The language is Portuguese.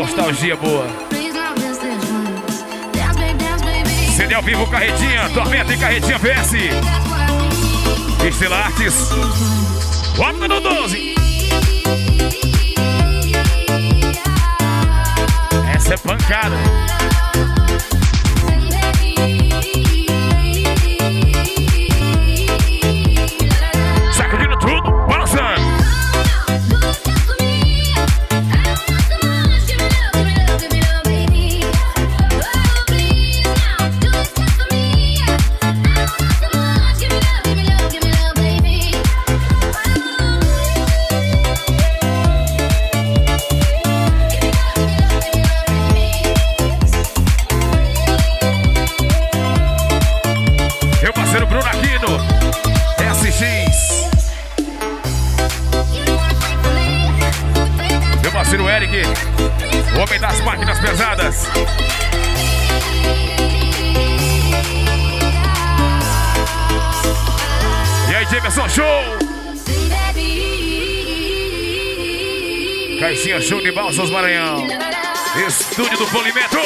nostalgia boa. CD ao vivo, Carretinha, Tormenta e Carretinha PS. Estela Artes. Vamos no 12. Essa é pancada. Jefferson Show! Caixinha Show de Balsas Maranhão. Estúdio do Polimetro.